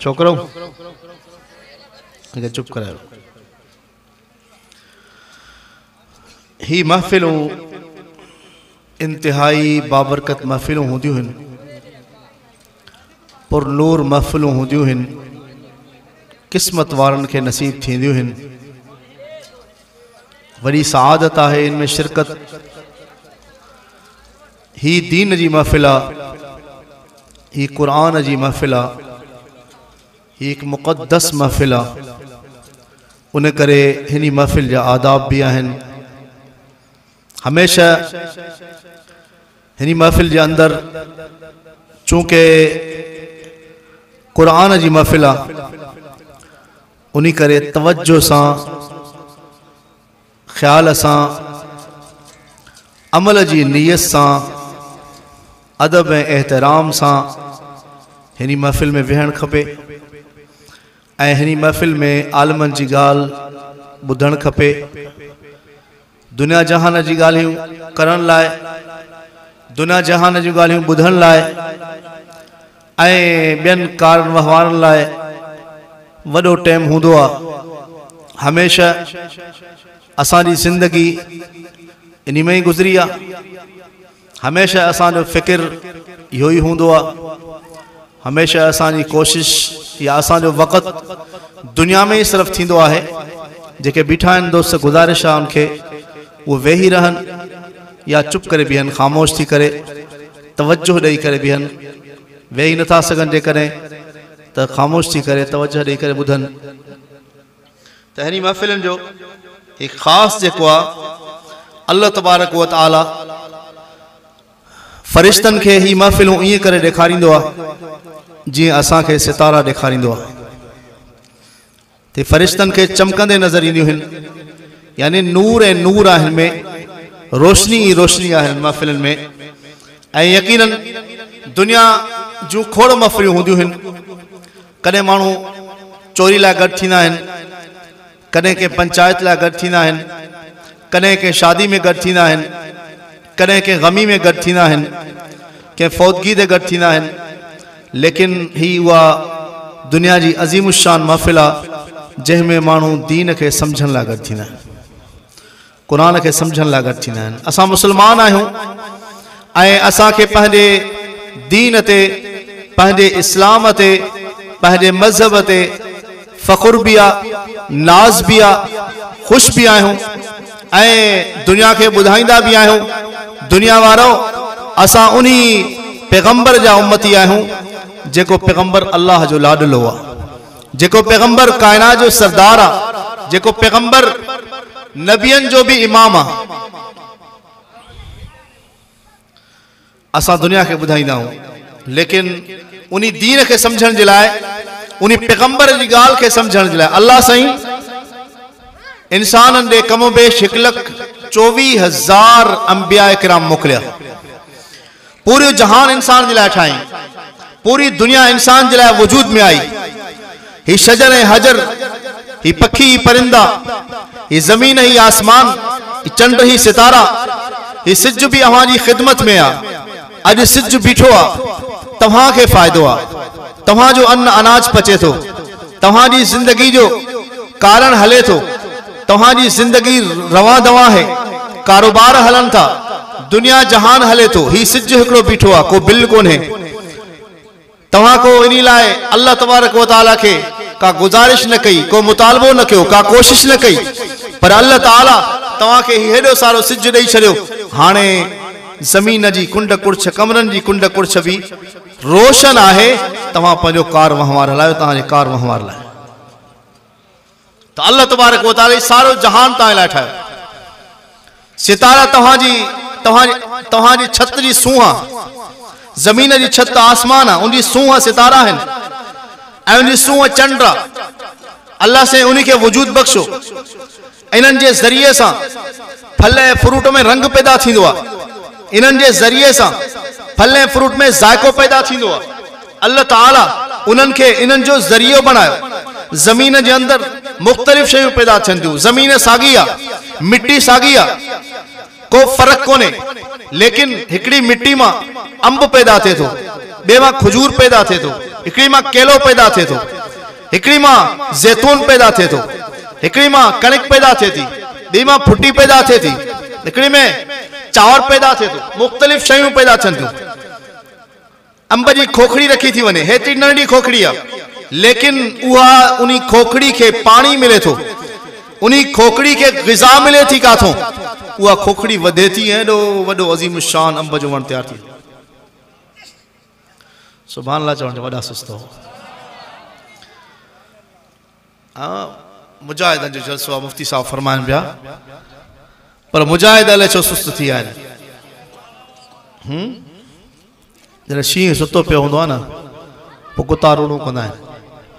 छोकिरो। चुप करायो ही महफ़िलूं, इंतहाई बाबरकत महफ़िलूं हूंदियूं आहिनि पुरनूर महफ़िलूं हूंदियूं क़िस्मत वारनि खे नसीब आहिनि वॾी सआदत आहे शिरकत। ही दीन जी महफ़िल, ही क़ुर जी महफ़िल हिकु मुक़दस महफ़िल उन करे महफ़िल जा आदाब आहिनि। हमेशह हिन महफ़िल जे अंदरि, चूँकि क़ुर जी महफ़िल आहे उन करे तवजो सां, ख़्याल सां, अमल जी नीयत सां, अदब एहतराम सां महफ़िल में विहणु खपे। ऐं महफ़िल में आलमनि जी ॻाल्हि ॿुधणु खपे। दुनिया जहान जी ॻाल्हियूं करण दुनिया जहान जूं ॻाल्हियूं ॿुधण लाइ, ऐं ॿियनि कारनि वहिंवारनि लाइ वॾो टाइम हूंदो आहे ज़िंदगी इन में ई गुज़री आहे हमेशह असांजो फ़िकिर इहो ई हूंदो हमेशह असांजी कोशिश या असांजो वक़्तु दुनिया में ई सिर्फ़ु थींदो आहे। जेके बीठा आहिनि दोस्त गुज़ारिश आहे उनखे, उहे वेही रहनि या चुप करे बीहनि ख़ामोश थी करे तवजो ॾेई करे बीहनि वेही नथा सघनि जेकॾहिं, त ख़ामोश थी करे तवजो ॾेई करे ॿुधनि। त हिन महफ़िलनि जो हिकु ख़ासि जेको आहे, अल्लाह तबारक वत आला फ़रिश्तनि खे ही महफ़िलूं ईअं करे ॾेखारींदो आहे, जीअं असांखे सितारा ॾेखारींदो फ़रिश्तनि खे चमकंदे नज़र ईंदियूं आहिनि यानी नूर ऐं नूर आहे में, रोशनी ई रोशनी आहे हिन महफ़िलनि में। ऐं यकीननि, दुनिया जूं खोड़ महफ़िलियूं हूंदियूं आहिनि कॾहिं चोरी लाइ गॾु थींदा आहिनि पंचायत लाइ गॾु थींदा आहिनि शादी में गॾु आहिनि कॾहिं कंहिं ग़मी में गॾु थींदा आहिनि कंहिं फ़ौतगी ते गॾु थींदा आहिनि लेकिन ही उहा दुनिया जी अज़ीम शान महफ़िल जंहिंमें माण्हू दीन खे सम्झण लाइ गॾु थींदा आहिनि क़ुर खे सम्झण लाइ गॾु थींदा आहिनि असां मुस्लमान दीन ते, पंहिंजे इस्लाम ते, पंहिंजे मज़हब ते फ़खुर बि आहे, नाज़ बि आहे, ख़ुशि बि आहियूं। दुनिया खे ॿुधाईंदा बि आहियूं। दुनिया वारो, असां उन पैगंबर जा उमती आहियूं, जेको पैगंबर अलाह जो लाडलो आहे जेको पैगंबर काइनात जो सरदार आहे जेको पैगंबर नबियनि जो बि इमाम आहे असां दुनिया ॿुधाईंदा आहियूं। लेकिन उन दीन खे सम्झण जे लाइ जी ॻाल्हि खे सम्झण जे लाइ अलाह इंसाननि ॾे कमो बेश हिकु लख चोवीह हज़ार अंबिया किराम मोकिलिया। पूरो जहान इंसान जे लाइ ठाही पूरी दुनिया इंसान जे लाइ वजूद में आई। ही शजर हजर, ही पखी ही परिंदा, ही ज़मीन ही आसमान, ही चंड ही सितारा, ही सिज भी अव्हां ख़िदमत में अॼु सिज बीठो आहे तव्हांखे फ़ाइदो अनाज पचे थो तव्हांजी ज़िंदगी जो कारण हले थो तव्हांजी ज़िंदगी रवां दवा आहे कारोबार हलनि था। दुनिया जहान हले थो ही सिज हिकिड़ो बीठो आहे को बिल कोन्हे। तव्हां को इन लाइ अल्लाह तबारक व ताला खे का गुज़ारिश न कई, को मुतालबो न कयो, का कोशिश न कई। पर अल्लाह ताला तव्हांखे हेॾो सारो सिज ॾेई छॾियो। हाणे ज़मीन जी कुंड कुड़छ कमरनि जी कुंड कुड़छ बि रोशन आहे। तव्हां पंहिंजो कार वहिंवार हलायो तव्हांजे कार वहिंवार लाइ। त अल्लाह तबारक व ताला सारो जहान ठाहियो सितारा तव्हांजी तव्हांजी छत जी सूंह ज़मीन जी छत आसमान आहे उनजी सूंह सितारा आहिनि ऐं उनजी सूंह चंड अल्लाह से उनखे वजूद बख़्शो। जे ज़रिए सां फल फ्रूट में रंग पैदा इन्हनि जे ज़रिए सां फल फ्रूट में ज़ाइको पैदा आहे अल्लाह ताला उन्हनि इन्हनि जो ज़रियो बणायो। ज़मीन जे अंदरि मुख़्तलिफ़ शयूं पैदा थियूं। ज़मीन साॻी आहे मिटी साॻी आहे को फ़र्क़ु कोन्हे। लेकिन हिकिड़ी मिटी माँ अंब पैदा थिए थो, ॿिए माँ खजूर पैदा थिए थो, हिकिड़ी माँ केलो पैदा थिए थो, हिकिड़ी माँ ज़ैतून पैदा थिए थो, हिकिड़ी माँ कणिक पैदा थिए थी, ॿी माँ फुटी पैदा थिए थी, हिकिड़ी में चांवर पैदा थिए थो, मुख़्तलिफ़ शयूं पैदा थियनि थियूं। अंब जी खोखड़ी रखी थी वञे, हेतिरी नंढी खोखड़ी आहे लेकिन उहा उन खोखड़ी के पानी मिले थो। उन खोखड़ी के ग़िज़ा मिले थी काथों। उहा खोखड़ी वधे थी ऐं एॾो वॾो अज़ीम शान अंब जो वणु तयारु थी। सुभाणे लाइ चवण वॾा सुस्त हो। हा, मुजाहिदनि जो जलसो मुफ़्ती साहब फरमाइनि पिया। पर मुजाहिद अलाए छो सुस्त थी विया आहिनि जॾहिं शींहुं सुतो पियो हूंदो आहे न, पोइ कुता आहिनि।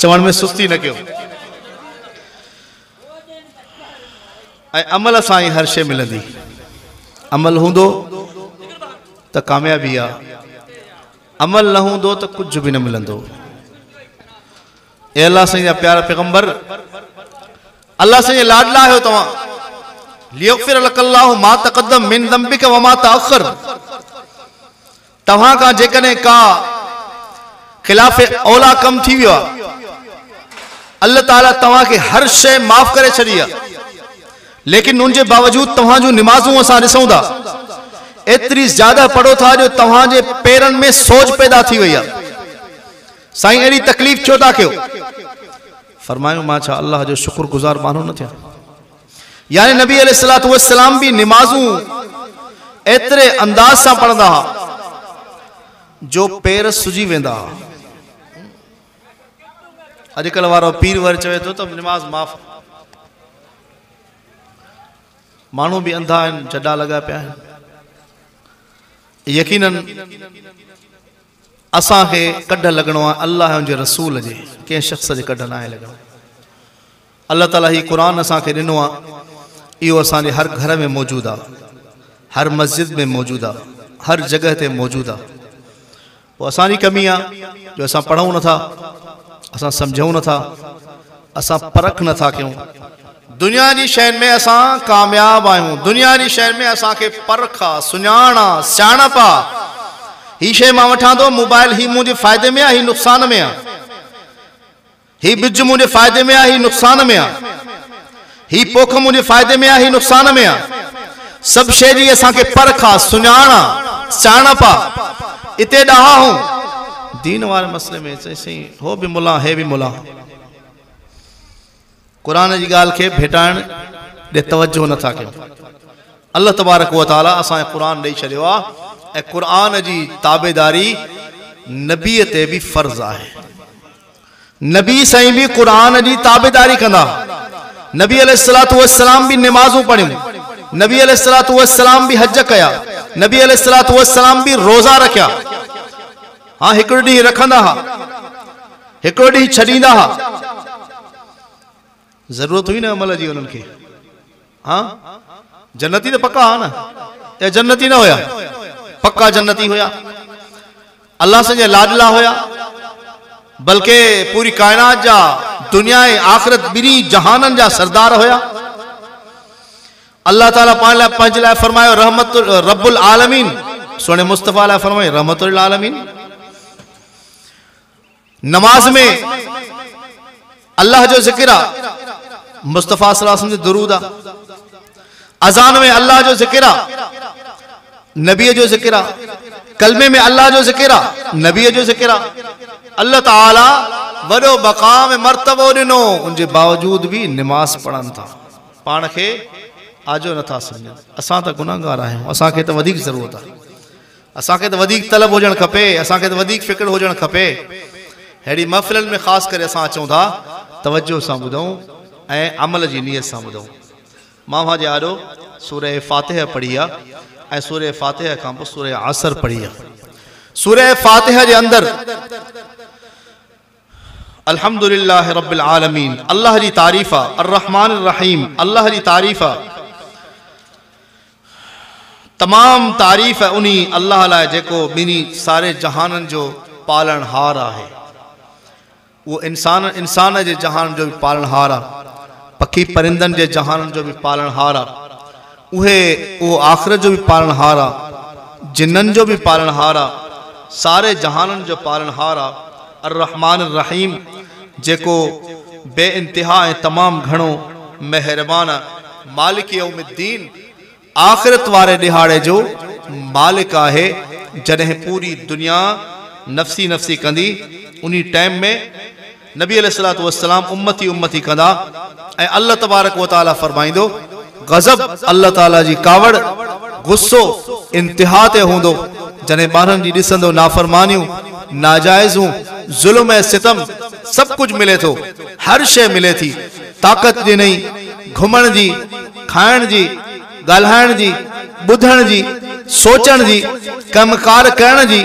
चवण में सुस्ती न ऐं अमल सां हर शइ मिलंदी। अमल हूंदो त कामयाबी आहे। अमल न हूंदो त कुझु बि न मिलंदो। ए अलाह साईं जा प्यारा पैगंबर अलाह साईं लाडला आहियो लकल्लाहु मा तक़द्दम मिन व मा तअखर तव्हां खां जेकॾहिं का खिलाफ़ औला कम थी आहे अल्लाह ताला तव्हांखे हर शइ माफ़ करे आहे लेकिन उनजे बावजूद तव्हां निमाज़ूं असां ॾिसूं ज़्यादा पढ़ो था जो तव्हांजे पेरनि में सोच पैदा थी वई आहे साईं तकलीफ़ छो था कयो? फरमायूं माँ छा अलाह जो शुक्रगुज़ार माण्हू न थिया। यानी नबी अलैहिस्सलाम भी निमाज़ूं एतिरे अंदाज सां पढ़ंदा हुआ जो पेर सुजी वेंदा अॼुकल्ह वारो पीर वर चवे थो त निमाज़ माफ़। माण्हू बि अंधा आहिनि जॾा लॻा पिया आहिनि यकीनन, असांखे कढ लॻणो आहे अलाह रसूल जे। कंहिं शख़्स जे कढ न आहे लॻणो। अलाह ताला ही क़ुर असांखे ॾिनो आहे, इहो हर घर में मौजूदु आहे, हर मस्जिद में मौजूदु आहे, हर जॻह ते मौजूदु आहे। पोइ कमी आहे, जो असां पढ़ूं नथा असां सम्झूं नथा, असां परख नथा कयूं। दुनिया जी शयुनि में असां कामयाबु आहियूं। दुनिया जी शयुनि में असांखे परख आहे, सुञाण आहे, सियाणप आहे। ही शइ माँ वठां थो, मोबाइल ही मुंहिंजे फ़ाइदे में आहे नुक़सान में आहे। ही ॿिज मुंहिंजे फ़ाइदे में आहे नुक़सान में आहे। ही पोख मुंहिंजे फ़ाइदे में आहे नुक़सान में आहे। सभु शइ जी असांखे परख आहे, सुञाण आहे, सियाणप आहे। इते ॾांहुं हूँ दीन वारे मसइले में साईं हो बि मुला, हे बि मुला। क़ुर जी ॻाल्हि खे भेटाइण ॾे तवजो नथा कयूं। अलाह तबारक ताला असांखे क़ुर ॾेई छॾियो आहे ऐं क़ुर जी ताबेदारी नबीअ ते बि फ़र्ज़ु आहे। नबी साईं बि क़ुर जी ताबेदारी कंदा। नबी अलसलाम बि निमाज़ूं पढ़ियूं। नबी अलसलाम बि हज कया। नबी अलसलाम बि रोज़ा रखिया। हाँ हिकिड़ो ॾींहुं रखंदा हुआ हिकिड़ो ॾींहुं छॾींदा हुआ ज़रूरत हुई न अमल जी उन्हनि हाँ? जन्नती त पका हा न? जन्नती न हुया? पक्का जन्नती हुया। अल्लाह से लाडला होया, बल्कि पूरी कायनात जा दुनिया आख़िरत ॿिनी जहाननि जा सरदार हुया। अल्लाह ताला पाण लाइ पंहिंजे लाइ फरमायो रहमत रबुल आलमीन। सोने मुस्तफ़ा लाइ फरमायो रहमत आलमीन। नमाज़ में अल्लाह जो ज़िक्र मुस्तफ़ा जो दरूद अज़ान में अल्लाह जो ज़िक्र नबीअ जो ज़िक्र कलमे में अल्लाह जो ज़िक्र नबीअ जो ज़िक्र अल्लाह ताला वॾो मक़ाम मर्तबो ॾिनो। उनजे बावजूद बि निमाज़ पढ़नि था। पाण खे आजो नथा सम्झनि। असां त गुनाहगार आहियूं। असांखे ज़रूरत आहे। असांखे त तलब हुजणु खपे। असांखे त फ़िक्र हुजणु खपे। अहिड़ी महफ़िलनि में ख़ासि करे असां अचूं था तवजो सां ॿुधूं अमल जी नियत सां ॿुधूं माँ भाॼी आॾो सूर फ़ातिह पढ़ी आहे ऐं फ़ातिह खां पोइ सूर आसर पढ़ी आहे। सूर फ़ातिह जे अंदरि अल्हम्दुलिल्लाह रब्बिल आलमीन, अल्लाह जी तारीफ़ आहे अर्रहमान रहीम, अल्लाह जी तारीफ़ आहे। तमामु तारीफ़ उन अल्लाह लाइ जेको ॿिन्ही सारे जहाननि जो पालनहार आहे। उहो इंसान इंसान जे जहान जो बि पालनहार आहे पखी परिंदनि जे जहाननि जो बि पालनहार आहे उहे उहो आख़िरत जो बि पालनहार आहे जिन्हनि जो बि पालनहार आहे सारे जहाननि जो पालनहार आहे अरहमान रहीम जेको बे इंतिहा ऐं तमामु घणो महिरबान मालिक उमिद्दीन आख़िरत वारे ॾिहाड़े जो मालिक आहे, जॾहिं पूरी दुनिया नफ़सी नफ़सी कंदी उन टाइम में नबी अलसलाम उम्मती उम्मती कंदा। ऐं अल्लाह तबारक वाली फरमाईंदो, गज़ब अल्लाह ताला जी कावड़, गुस्सो, इंतिहा ते हूंदो। जॾहिं ॿारनि जी ॾिसंदो, नाफ़रमानियूं, नाजाइज़ूं, ज़ुल्म ऐं सितम, सभु कुझु मिले थो। हर शइ मिले थी। ताक़त ॾिनई घुमण जी, खाइण जी, ॻाल्हाइण जी, ॿुधण जी, सोचण जी, कमकार करण जी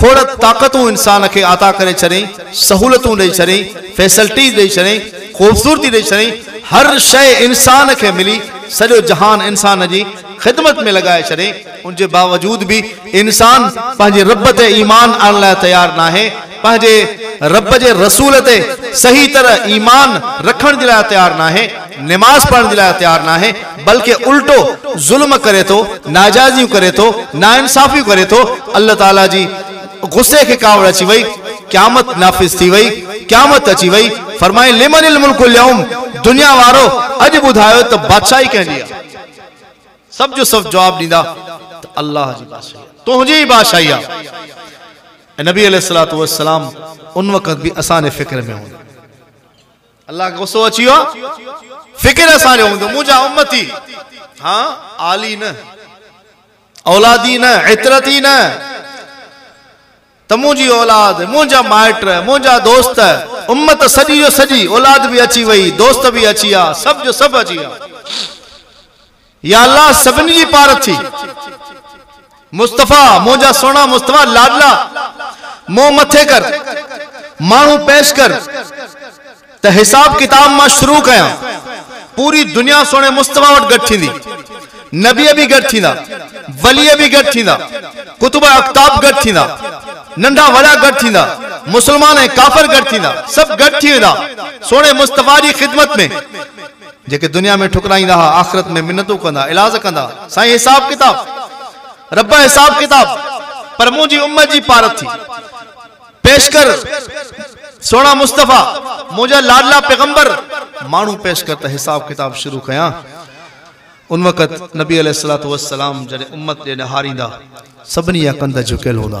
खोड़ ताक़तूं इंसान खे आता करे छॾियईं सहूलियतूं ॾेई छॾियईं फैसिलिटीज़ ॾेई छॾियईं ख़ूबसूरती ॾेई छॾियईं हर शइ इंसान खे मिली, सॼो जहान इंसान जी ख़िदमत में लॻाए छॾे उनजे बावजूद बि इंसान पंहिंजे रब ते ईमान आणण लाइ तयारु न आहे रब जे रसूल ते सही तरह ईमान रखण जे लाइ तयारु न आहे निमाज़ पढ़ण जे लाइ तयारु न बल्कि उल्टो ज़ुल्म करे थो नाजाइज़ियूं करे थो नाइंसाफ़ियूं करे थो, अल्लाह ताला जी गुस्से खे कावड़ अची वई, क़यामत नाफ़िज़ थी वई, क़यामत अची वई। फरमाई लिमनिल मुल्कुल यौम दुनिया वारो अॼु ॿुधायो त बादशाही कंहिंजी आहे? सभु जो सभु जवाबु ॾींदा, त अलाह जी बादशाही तुंहिंजी ई बादशाही आहे। नबी अलसलाम उन वक़्तु बि असांजे फ़िक्र में हूंदो। अलाह खे गुस्सो अची वियो फ़िक्र असांजो हूंदो। मुंहिंजा उम्मती हा, आली न। औलादी न एतिरती न। त मुंहिंजी औलाद, मुंहिंजा माइट, मुंहिंजा दोस्त, उम्मत सॼी जो सॼी, औलाद बि अची वई, दोस्त बि अची विया, सभु जो सभु अची विया। या अलाह सभिनी जी पार थी। मुस्तफ़ा, मुंहिंजा सोना मुस्तफ़ा, लाडला, मुंहुं मथे कर, माण्हू पेश कर। त हिसाब किताब माँ शुरू कयां, पूरी दुनिया सोने मुस्तफ़ा वटि गॾु थींदी। नबीअ बि गॾु थींदा, वलीअ बि गॾु थींदा कुतुब अख़ताब गॾु थींदा। नंढा वॾा गॾु थींदा, मुस्लमान ऐं काफ़र गॾु थींदा, सभु गॾु थी वेंदा। सोणे मुस्तफ़ा जी ख़िदमत में जेके दुनिया में ठुकराईंदा हुआ आख़िरत में मिनतूं कंदा, इलाज कंदा, साईं हिसाब किताब, रब हिसाब किताब, पर मुंहिंजी उमत जी पारत थी। पेश कर सोना मुस्तफ़ा, मुंहिंजा लाडला पैगंबर, माण्हू पेश कर त हिसाब किताब शुरू कयां। उन वक़्तु नबी अलसलाम जॾहिं उमत ॾे निहारींदा, सभिनी जा कंध झुकियल हूंदा।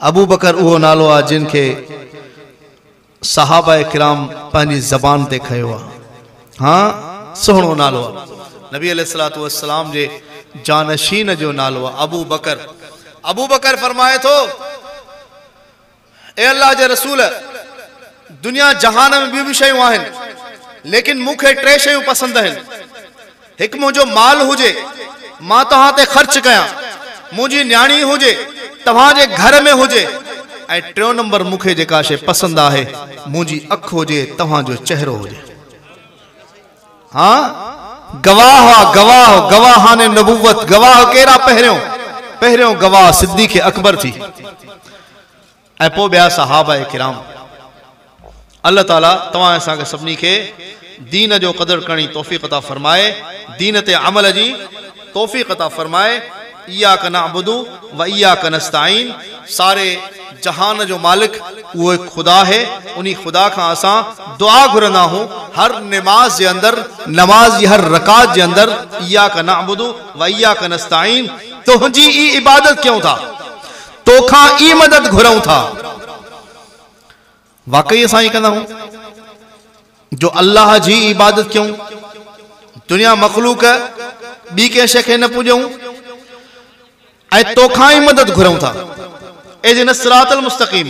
अबू बकर उहो नालो आहे जिन खे सहाबा किराम ज़बान ते खयो आहे हा नालो आहे नबी अलसलाम जे जानशीन जो नालो आहे अबू बकर। अबू बकर फरमाए थो, ए अल्लाह जे रसूल, दुनिया जहान में बि शयूं आहिनि, लेकिन मूंखे टे शयूं पसंदि आहिनि। माल हुजे, माँ तव्हां ते ख़र्च कयां। मुंहिंजी न्याणी हुजे तव्हांजे घर में हुजे। ऐं टियों नंबर मूंखे जेका शइ पसंदि आहे, मुंहिंजी अखि हुजे, तव्हांजो चहिरो हुजे। हा? गवाह गवाह, गवाहान नबूवत, गवाह कहिड़ा पहिरियों? पहिरियों गवाह सिद्धी खे अकबर थी। ऐं पोइ ॿिया सहाबा किराम। अल्लाह ताला तव्हां असांखे सभिनी खे दीन जो क़दुरु करणी तौफ़ अता फ़रमाए, दीन ते अमल जी तौफ़ अता फ़रमाए इया कना बुधू व इया कनस्ताइन सारे जहान जो मालिक, वो एक ख़ुदा है। उन ख़ुदा का असां दुआ घुरंदा आहियूं हर नमाज़ के अंदर, नमाज़ जी हर रकात जे अंदरि इया कना बुधू व इया कनस्ताइन तुंहिंजी ई इबादत कयूं था? तोखां ई मदद घुरूं था। वाकई असां ई कंदा आहियूं जो अल्लाह जी इबादत क्यों? दुनिया मखलूक बी शइ खे न पूॼूं ऐं तोखां ई मदद घुरूं था। ए जिन सिरातल मुस्तक़ीम।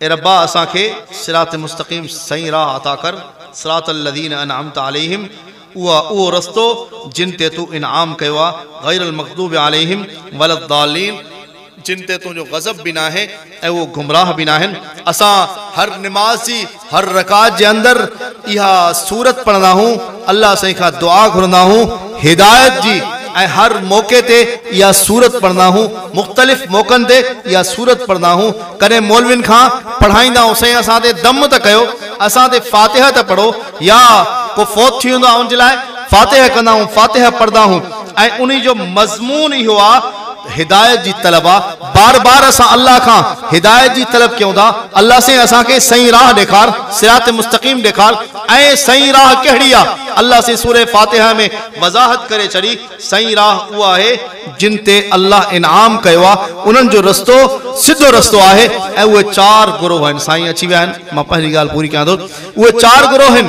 ए रब्बा, असांखे सिरात मुस्तक़ीम सही राह अता कर। सिरातल लदीन अनअमत अलैहिम। उहा उहो रस्तो जिन ते तूं इनाम कयो आहे गैरल मखदूब अलैहिम वलद्दालीन जिन ते तुंहिंजो गज़ब बि न आहे ऐं गुमराह बि न आहिनि असां हर निमाज़ हर रकात जे अंदरि इहा सूरत पढ़ंदा आहियूं अलाह साईं खां दुआ घुरंदा आहियूं हिदायत जी ऐं हर मौक़े ते या सूरत पढ़ना हूँ, मुख़्तलिफ़ मौक़नि ते या सूरत पढ़ना हूँ। कॾहिं मौलवियुनि खां पढ़ाईंदा हूँ, सही असां ते दम त कयो, असां ते फ़ातिह त पढ़ो, या को फ़ौत थी वेंदो आहे उनजे लाइ, फ़ातिह कंदा आहियूं फ़ातिह पढ़ंदा आहियूं ऐं उन जो मज़मून इहो आहे हिदायत जी तलब आहे बार बार असां अलाह खां हिदायत जी तलब कयूं था अलाह से असांखे सही राह ॾेखार, सिरात मुस्तक़ीम ॾेखार, ऐं सही राह कहिड़ी आहे अलाह से सूर फातिहा में वज़ाहत करे छॾी, सही राह उहा आहे जिन ते अलाह इनाम कयो आहे उन्हनि जो रस्तो, सिधो रस्तो आहे, ऐं उहे चार गुरोह आहिनि। साईं, अची विया आहिनि। माँ ॻाल्हि पूरी कयां थो। उहे चार गुरोह आहिनि।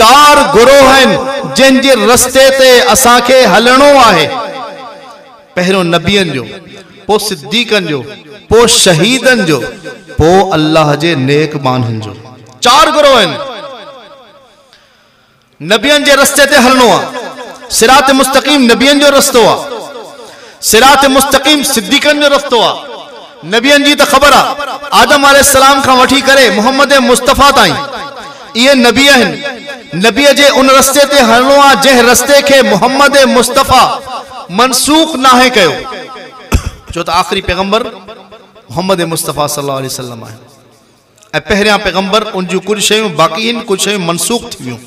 चार गुरोह आहिनि जंहिंजे रस्ते ते असांखे हलणो आहे पहिरियों नबियनि जो पोइ सिद्दीकनि जो पोइ शहीदनि जो पोइ अलाह जे नेक माननि जो चार गुरोह आहिनि नबियनि जे रस्ते ते हलणो आहे सिरात मुस्तक़ीम नबियनि जो रस्तो आहे सिरात मुस्तक़ीम सिद्दीकनि जो रस्तो आहे नबियनि जी त ख़बर आहे आदम सलाम खां वठी करे मोहम्मद मुस्तफ़ा ताईं। इहे नबी आहिनि नबीअ जे उन रस्ते ते हलणो आहे जंहिं रस्ते खे मोहम्मद मुस्तफ़ा मनसूख नाहे कयो। छो त आख़िरी पैगंबर मोहम्मद मुस्तफ़ा सलाहु वसलम आहे ऐं पहिरियाँ पैगंबर उन जूं कुझु शयूं बाक़ी आहिनि कुझु शयूं मनसूख थी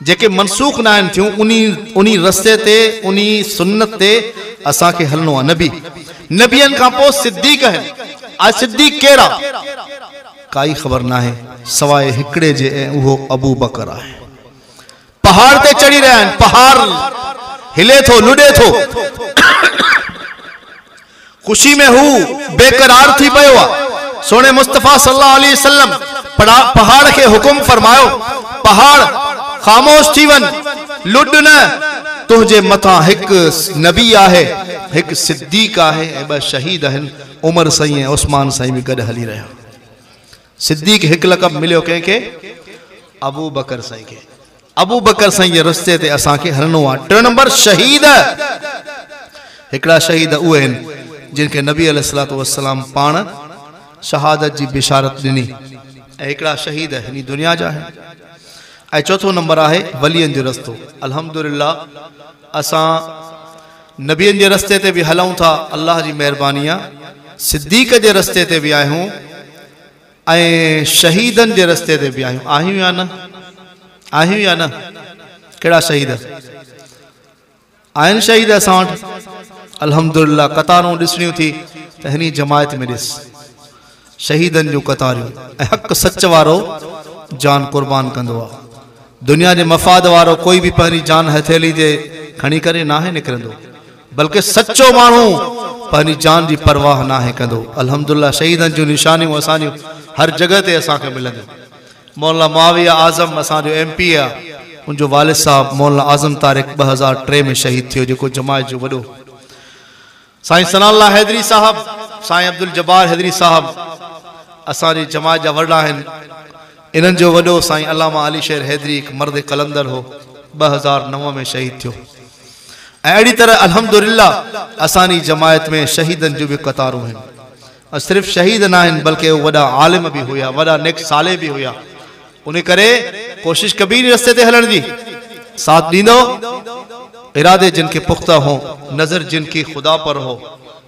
जेके मनसूख न आहिनि थियूं उन रस्ते ते उन सुनत ते असांखे हलणो आहे नबी, नबियनि खां पोइ सिद्दीक आहिनि आ सिद्दीक कहिड़ा काई ख़बर न आहे सवाइ हिकिड़े जे उहो अबू बकर आहे। पहाड़ ते चढ़ी रहिया आहिनि, पहाड़ हिले थो, लुॾे थो। ख़ुशी में हू बेकरार थी पियो आहे सोने मुस्तफ़ा सलाह वसलम पहाड़ खे हुकुम फरमायो, पहाड़ ख़ामोश थी वञ लुड न तुंहिंजे मथां हिकु नबी आहे, हिकु सिद्दीक आहे, ऐं ॿ शहीद आहिनि। उमर साईं ऐं उस्मान साईं बि गॾु हली रहिया। सिद्दीक हिकु लक़ब मिलियो कंहिंखे? अबू बकर साईं खे अबू बकर साईं जे रस्ते ते असांखे हलणो आहे। टियों नंबर शहीद। हिकिड़ा शहीद उहे आहिनि, जिनखे नबी अलसलाम पाण शहादत जी बिशारत ॾिनी। ऐं हिकिड़ा शहीद हिन दुनिया जा आहिनि। चोथों नंबर आहे वलियनि जो रस्तो। अल्हम्दुलिल्लाह, असां नबियनि जे रस्ते बि हलूं था अलाह जी महिरबानी सिद्दीक़ जे रस्ते ते बि आहियूं, ऐं रस्ते ते बि या न? आहियूं या न? शहीद? आहिनि शहीद असां वटि। अल्हम्दुलिल्लाह, कतारूं ॾिसणियूं थी, त हिन जमायत में ॾिस। शहीदनि जूं कतारियूं। हक़ सच वारो जान क़ुर्बान कंदो आहे। दुनिया जे मफ़ाद वारो कोई बि पंहिंजी जान हथेली ते खणी करे नाहे निकिरंदो। बल्कि सचो माण्हू पंहिंजी जान जी परवाह नाहे कंदो। अल्हम्दुलिल्लाह शहीदनि जूं निशानियूं असांजूं हर जॻह ते असांखे मिलंदियूं। मौला माविया आज़म, असांजो एम पी आहे। मुंहिंजो वालिद साहबु मौला आज़म तारिक ॿ हज़ार टे में शहीद थियो, जेको जमायत जो वॾो। साईं सनाल्ला हैदरी साहब, साईं अब्दुल जब्बार हैदरी साहब, असांजी जमायत जा जो वॾो साईं अलामा अली शेर हैदरी हिकु मर्द कलंदर हो, ॿ हज़ार नव में शहीद थियो। ऐं अहिड़ी तरह, अल्हम्दुलिल्लाह, असांजी जमायत में शहीदनि जूं बि कतारूं आहिनि। सिर्फ़ु शहीद न बल्कि उहे वॾा आलिम बि हुया, वॾा नेक साले बि हुया। उन कोशिश कबी रस्ते ते हलण जी। साथ ॾींदो, इरादे जिनके पुख्ता हो, नज़र जिनकी खुदा पर हो।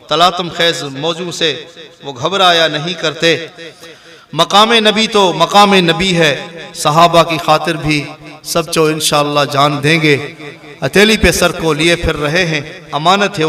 तलातम खैज मौजू से वो घबराया नहीं करते। मकाम नबी तो मकाम नबी है। सहाबा की खातिर भी सब चो इनशा जान देंगे। हथेली पे सर को लिए फिर रहे हैं। अमानत है